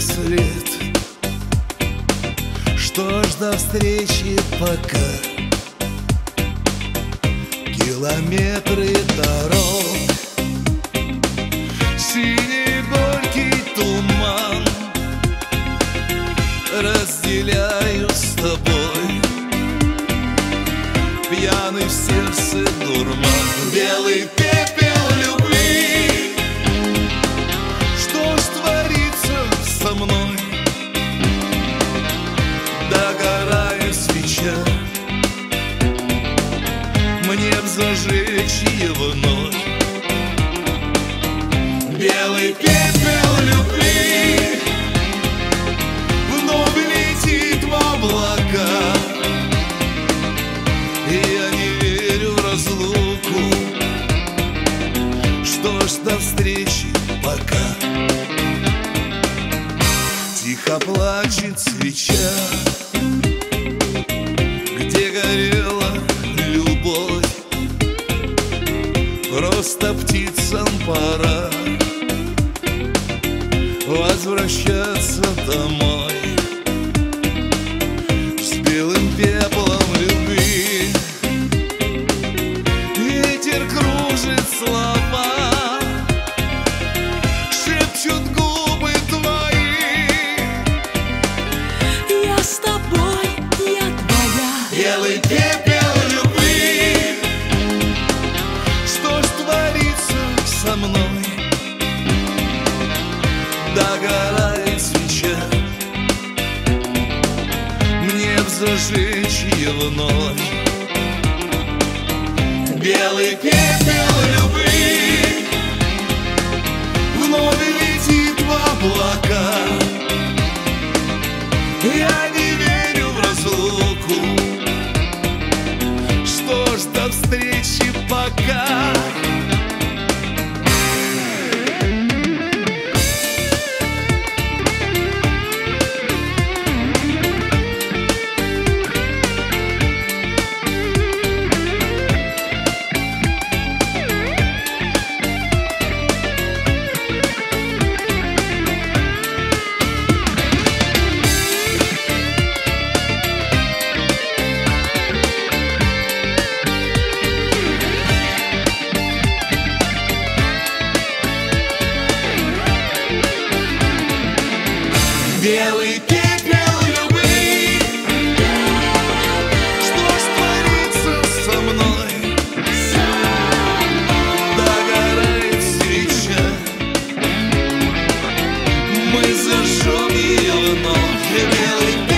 след. Что ж до встречи пока? Километры дорог. Синий горький туман. Разделяю с тобой Пьяный в сердце дурман. Белый пепел Б зажечь ее вновь Белый пепел любви Вновь летит в облака. Я не верю в разлуку. Что ж до встречи пока. Тихо плачет свеча Просто птицам пора Возвращаться домой. С белым пеплом любви Ветер кружит слова мной. Догорает свеча Мне зажечь ее вновь. Белый пепел любви. Вновь летит в облака. Я не верю в разлуку. Что ж до встречи пока белый пепел любви. Что ж творится со мной? Догорает свеча Мы зажжем ее вновь Белый пепел